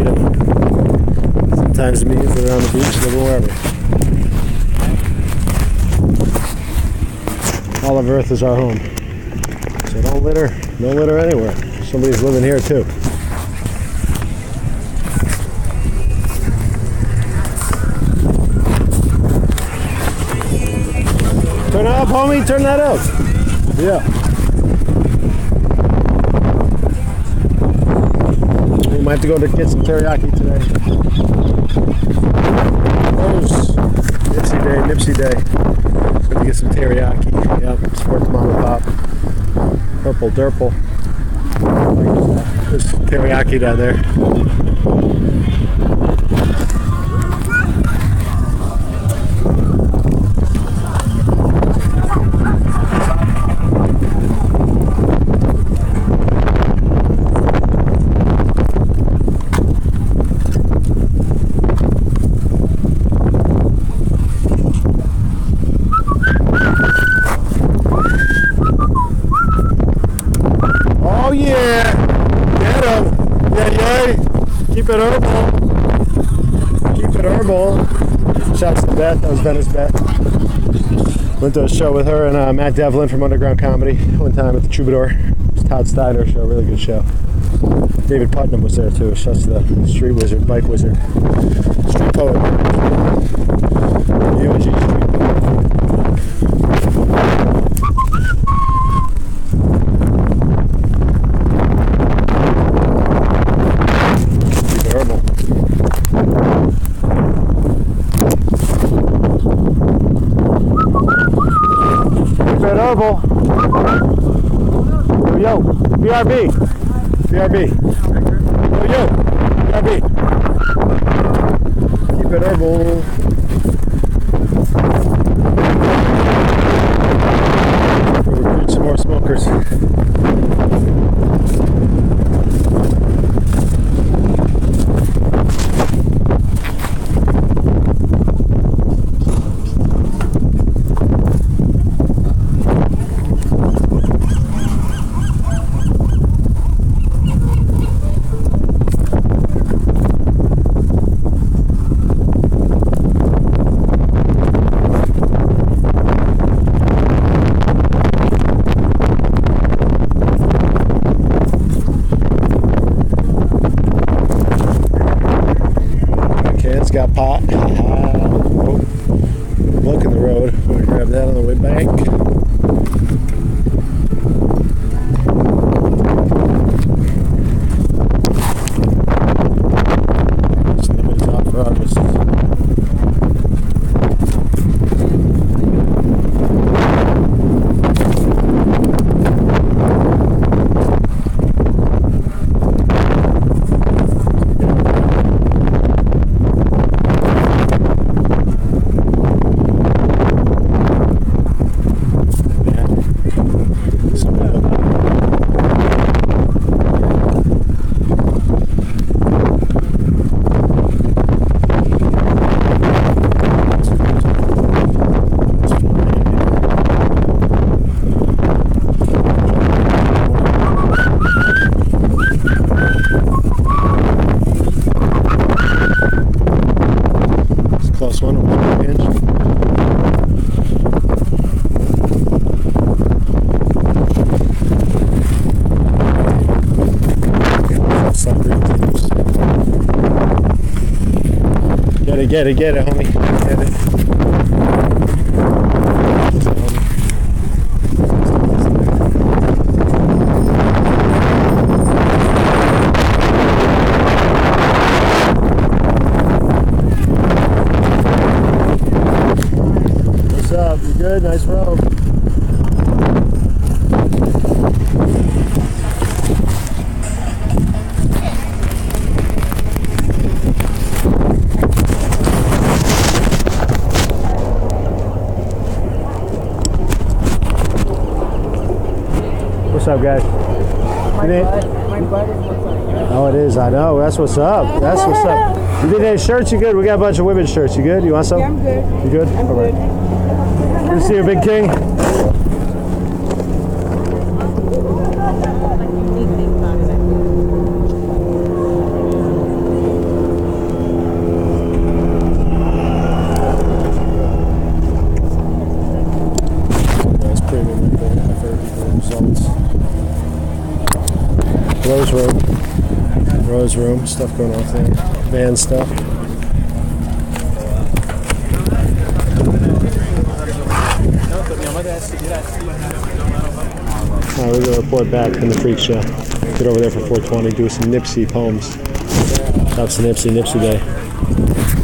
them. Sometimes it means they're on the beach, living wherever. All of Earth is our home. So don't litter, no litter anywhere. Somebody's living here too. Turn it up, homie, turn that up. Yeah. Might have to go to get some teriyaki today. Rose. Nipsey Day, Nipsey Day. Gonna get some teriyaki. Yep, support the mom and pop. Purple Durple. There's teriyaki down there. Oh yeah! Get him! Yeah, yeah! Keep it herbal! Keep it herbal! Shouts to Beth, that was Venice Beth. Went to a show with her and uh, Matt Devlin from Underground Comedy one time at the Troubadour. It was Todd Steiner show, really good show. David Putnam was there too. Shouts to the street wizard, bike wizard, street poet. The OG street poet. Keep it herbal. Herbal. Yo, yo, BRB. BRB. Yo, yo, BRB. Keep it some more smokers. Got pot. oh, look in the road. I'm gonna grab that on the way back. Somebody's off for harvest. It's a close one. One inch. Sucker continues. Get it, get it, get it, homie. Get it. What's up? You good? Nice robe. What's up, guys? My butt, my butt is what's it. Oh, it is. I know. That's what's up. That's what's up. You did any shirts? You good? We got a bunch of women's shirts. You good? You want some? Yeah, I'm good. You good? I'm All right. good. Good to see you, Big King. Rose room, Rose room, stuff going on. There, van stuff. We're gonna report back from the freak show. Get over there for 420, do some Nipsey poems. That's Nipsey, Nipsey Day.